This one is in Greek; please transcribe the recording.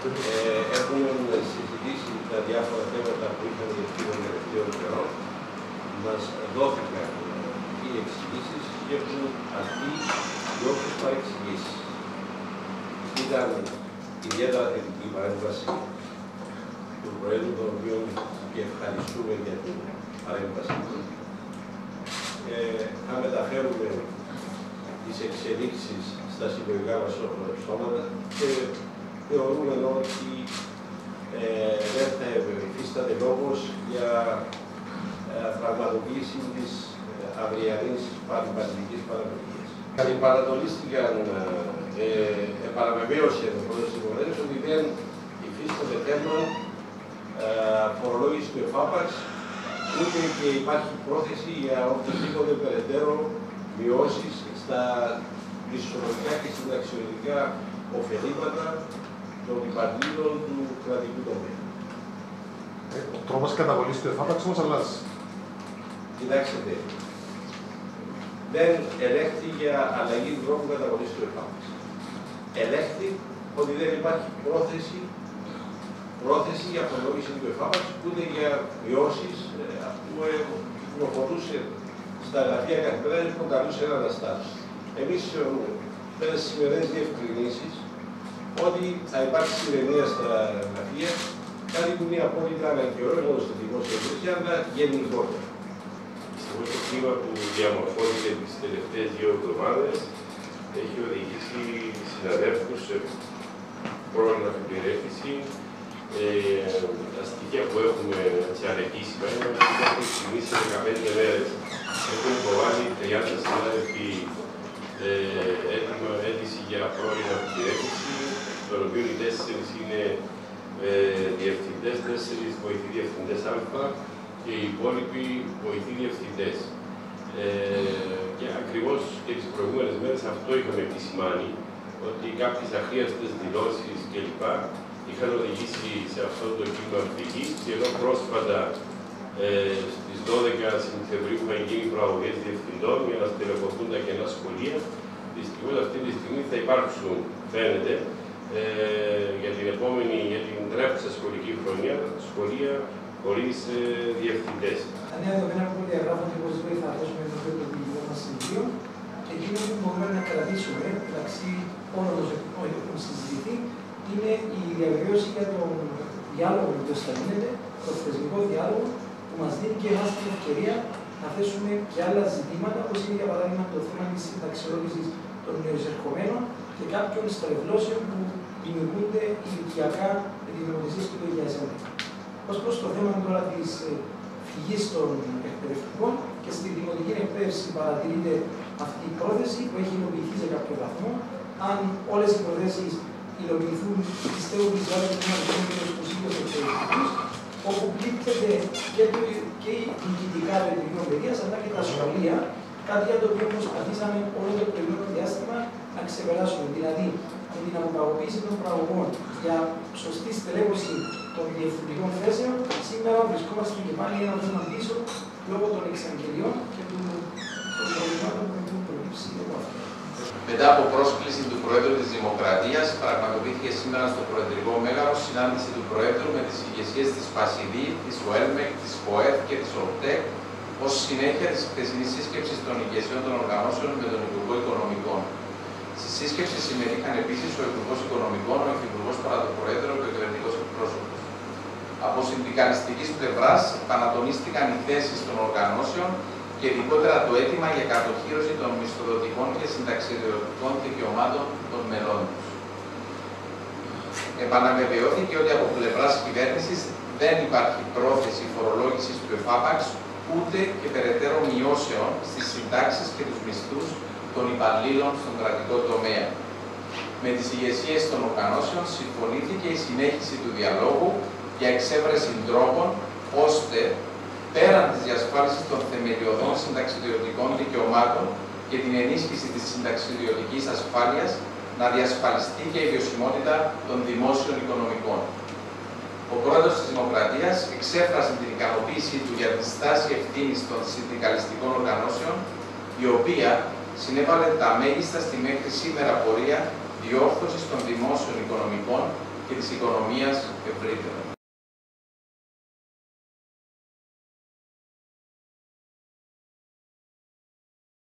Ε, έχουμε συζητήσει τα διάφορα θέματα που είχαν διευθύνει των τελευταίων καιρών. Μας δόθηκαν οι εξηγήσεις και έχουν αρθεί οι όποιες παρεξηγήσει. Ήταν ιδιαίτερα θετική η παρέμβαση του Προέδρου, τον οποίο και ευχαριστούμε για την παρέμβαση του. Ε, θα μεταφέρουμε τις εξελίξεις στα συλλογικά μας σώματα και θεωρούμε ότι ε, δεν θα υφίσταται λόγος για ε, πραγματοποίηση της ε, αυριανής παρεμβατικής παραγωγής. Παρατολίστηκαν, ε, επαναβεβαίωσε ο πρόεδρος της Βουλής ότι δεν υφίσταται θέμα ε, φορολόγησης του ΕΦΑΠΑΞ, ούτε και υπάρχει πρόθεση για οποιοδήποτε περαιτέρω μειώσεις στα ισολογικά και συνταξιολογικά ωφελήματα των υπαλλήλων του κρατικού τομέα. Ε, ο τρόπος καταβολής του ΕΦΑΠΑΞ όμως αλλάζει. Κοιτάξτε, δεν ελέγχθη για αλλαγή του τρόπου καταβολής του ΕΦΑΠΑΞ. Ελέγχθη ότι δεν υπάρχει πρόθεση, πρόθεση για προλόγηση του ΕΦΑΠΑΞ ούτε για μειώσεις ε, που προχωρούσε στα γραφεία καθημερινά που προκαλούσε αναστάσει. Εμείς θεωρούμε με τι σημερινές διευκρινήσεις ότι θα υπάρξει ηρεμία στα γραφεία, κάτι που είναι απόλυτα αναγκαίο μόνο στη δημόσια υπηρεσία, αλλά γενικότερα. Δυστυχώς το κλίμα που διαμορφώθηκε τις τελευταίες δύο εβδομάδες έχει οδηγήσει συναδέλφους σε πρώην αφιπηρέτηση. Ε, τα στοιχεία που έχουμε σε ανεπίσημα είναι ότι μέχρι στιγμή σε 15 μέρες έχουν υποβάλει 30 συνάδελφοι ε, αίτηση για πρώην αφιπηρέτηση, των οποίων οι τέσσερις είναι ε, διευθυντές, τέσσερις βοηθοί διευθυντές Α και οι υπόλοιποι βοηθοί διευθυντές. Ε, και ακριβώς και τις προηγούμενες μέρες αυτό είχαμε επισημάνει, ότι κάποιες αχρίαστες δηλώσεις κλπ. είχαν οδηγήσει σε αυτό το κύμα φυγή και ενώ πρόσφατα ε, στις 12 Σεπτεμβρίου είχαν γίνει προαγωγές διευθυντών για να στελεχωθούν τα κενά σχολεία. Δυστυχώς αυτή τη στιγμή θα υπάρξουν, φαίνεται, ε, για την επόμενη, για την τρέχουσα σχολική χρονιά, σχολεία χωρίς ε, διευθυντές. Τα νέα δεδομένα που διαγράφονται οπωσδήποτε θα δώσουμε το πρώτο δικό μας σημείο και εκείνο που μπορούμε να κρατήσουμε μεταξύ όλων των ζωτικών που έχουν συζητηθεί είναι η διαβεβαίωση για τον διάλογο που θα γίνεται, το θεσμικό διάλογο που μας δίνει και εμάς την ευκαιρία να θέσουμε και άλλα ζητήματα, όπως είναι για παράδειγμα το θέμα της συνταξιολόγησης των νεοεισερχομένων και κάποιων στρεβλώσεων που δημιουργούνται ηλικιακά με την νομοθεσία του 2011. Ω προς το θέμα τώρα της ε, φυγής των εκπαιδευτικών και στη δημοτική εκπαίδευση παρατηρείται αυτή η πρόθεση που έχει υλοποιηθεί σε κάποιο βαθμό. Αν όλες οι προθέσεις υλοποιηθούν, πιστεύω ότι θα έχουμε ένα και του ίδιους εκπαιδευτικούς, όπου πλήττεται και, το, και η διοικητικά του Υπουργείου Παιδείας αλλά και τα σχολεία, κάτι για το οποίο προσπαθήσαμε όλο το προηγούμενο διάστημα να ξεπεράσουμε. Δηλαδή, με την αποπραγωγοποίηση των πραγωγών για σωστή στελέχωση των διευθυντικών θέσεων, σήμερα βρισκόμαστε και πάλι ένα βήμα πίσω λόγω των εξαγγελιών και των προβλημάτων που έχουν προκύψει από αυτό. Μετά από πρόσκληση του Προέδρου της Δημοκρατίας, πραγματοποιήθηκε σήμερα στο Προεδρικό Μέγαρο συνάντηση του Προέδρου με τις ηγεσίες της Πασιδή, της ΟΕΛΜΕΚ, της ΠΟΕΦ και της ΟΤΕΚ ως συνέχεια της χθεσινής σύσκεψης των ηγεσιών των οργανώσεων με τον Υπουργό Οικονομικών. Στη σύσκεψη συμμετείχαν επίσης ο Υπουργός Οικονομικών, ο Υφυπουργός παρά το Προέδρο και ο κυβερνητικό εκπρόσωπος. Από συνδικαλιστικής πλευράς, επανατονίστηκαν οι θέσεις των οργανώσεων και ειδικότερα το αίτημα για κατοχήρωση των μισθοδοτικών και συνταξιδιωτικών δικαιωμάτων των μελών τους. Επαναβεβαιώθηκε ότι από πλευράς κυβέρνησης δεν υπάρχει πρόθεση φορολόγησης του ΕΦΑΠΑΞ ούτε και περαιτέρω μειώσεων στις συντάξεις και τους μισθούς των υπαλλήλων στον κρατικό τομέα. Με τις ηγεσίες των οργανώσεων συμφωνήθηκε η συνέχιση του διαλόγου για εξέβρεση τρόπων ώστε πέραν της διασφάλισης των θεμελιωδών συνταξιδιωτικών δικαιωμάτων και την ενίσχυση της συνταξιδιωτικής ασφάλειας να διασφαλιστεί και η βιωσιμότητα των δημόσιων οικονομικών. Ο πρόεδρος της Δημοκρατίας εξέφρασε την ικανοποίησή του για τη στάση ευθύνης των συνδικαλιστικών οργανώσεων, η οποία συνέβαλε τα μέγιστα στη μέχρι σήμερα πορεία διόρθωσης των δημόσιων οικονομικών και της οικονομίας ευρύτερα.